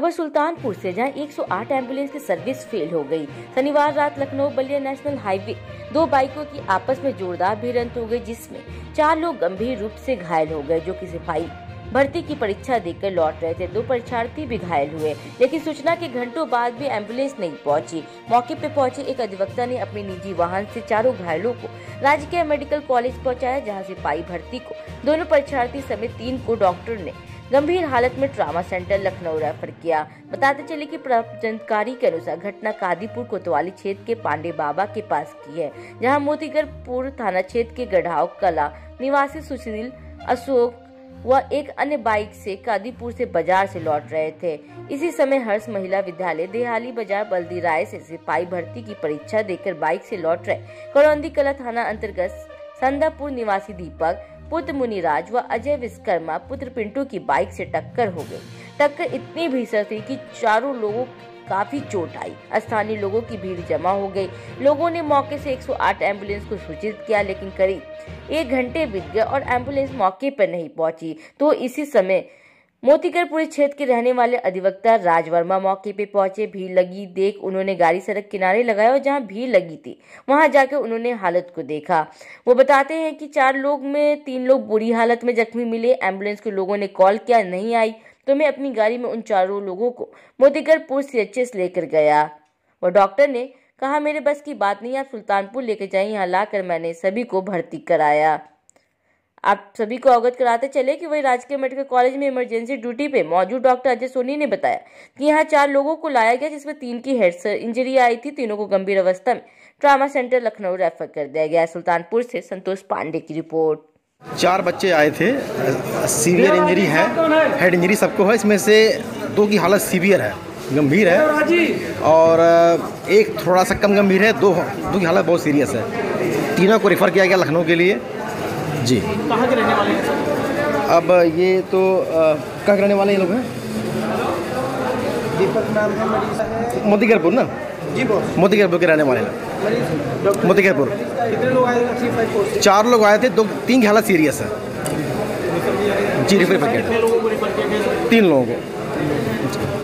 खबर सुल्तानपुर से जहाँ 108 एंबुलेंस की सर्विस फेल हो गई। शनिवार रात लखनऊ बलिया नेशनल हाईवे, दो बाइकों की आपस में जोरदार भिड़ंत हो गई, जिसमें चार लोग गंभीर रूप से घायल हो गए, जो कि सिपाही भर्ती की परीक्षा देकर लौट रहे थे। दो परीक्षार्थी भी घायल हुए, लेकिन सूचना के घंटों बाद भी एंबुलेंस नहीं पहुँची। मौके पर पहुँचे एक अधिवक्ता ने अपने निजी वाहन से चारों घायलों को राजकीय मेडिकल कॉलेज पहुँचाया, जहाँ से पाई भर्ती को। दोनों परीक्षार्थी समेत तीन को डॉक्टर ने गंभीर हालत में ट्रामा सेंटर लखनऊ रेफर किया। बताते चले कि प्राप्त जानकारी के अनुसार घटना कादीपुर कोतवाली क्षेत्र के पांडे बाबा के पास की है, जहाँ मोतीगढ़पुर थाना क्षेत्र के गढ़ाव कला निवासी सुशील अशोक वह एक अन्य बाइक से कादीपुर से बाज़ार से लौट रहे थे। इसी समय हर्ष महिला विद्यालय, देहाली बाज़ार, बल्दी राय से सिपाही भर्ती की परीक्षा देकर बाइक से लौट रहे। करौंदी कला थाना अंतर्गत संदापुर निवासी दीपक, पुत्र मुनिराज व अजय विश्वकर्मा, पुत्र पिंटू की बाइक से टक्कर हो गई। टक्कर इतनी भीषण थी कि चारों लोगों काफ़ी चोट आई। स्थानीय लोगों की भीड़ जमा हो गई। लोगों ने मौके से 108 एंबुलेंस को सूचित किया, लेकिन करीब एक घंटे बीत गए और एंबुलेंस मौके पर नहीं पहुँची। तो इसी समय मोतीगढ़ क्षेत्र के रहने वाले अधिवक्ता राज वर्मा मौके पे पहुँचे। भीड़ लगी, देख उन्होंने गाड़ी सड़क किनारे लगाया और जहाँ भीड़ लगी थी, वहाँ जाकर उन्होंने हालत को देखा। वो बताते हैं कि चार लोग में तीन लोग बुरी हालत में जख्मी मिले। एंबुलेंस के लोगों ने कॉल किया, नहीं आई। तो मैं अपनी गाड़ी में उन चारों लोगों को मोतीगढ़ सी एच एस लेकर गया। और डॉक्टर ने कहा, मेरे बस की बात नहीं, आप सुल्तानपुर लेकर जाए, यहाँ लाकर मैंने सभी को भर्ती कराया। आप सभी को अवगत कराते चले कि वही राजकीय मेडिकल कॉलेज में इमरजेंसी ड्यूटी पे मौजूद डॉक्टर अजय सोनी ने बताया कि यहाँ चार लोगों को लाया गया, जिसमें तीन की हेड इंजरी आई थी, तीनों को गंभीर अवस्था में ट्रामा सेंटर लखनऊ रेफर कर दिया गया सुल्तानपुर से संतोष पांडे की रिपोर्ट। चार बच्चे आए थे सीवियर इंजरी है हेड इंजरी सबको है इसमें से दो की हालत सीवियर है गंभीर है। और एक थोड़ा सा कम गंभीर है दो दो की हालत बहुत सीरियस है। तीनों को रेफ़र किया गया लखनऊ के लिए। जी। कहाँ के रहने वाले हैं? अब ये तो कहाँ के रहने वाले लोग हैं? दीपक नाम है है। मोतीगढ़पुर ना? जी बॉस मोतीगढ़पुर के रहने वाले लोग मोतीगढ़पुर कितने लोग आए चार लोग आए थे दो तीन की हालत सीरियस है। जी रिफर किया तीन लोगों को।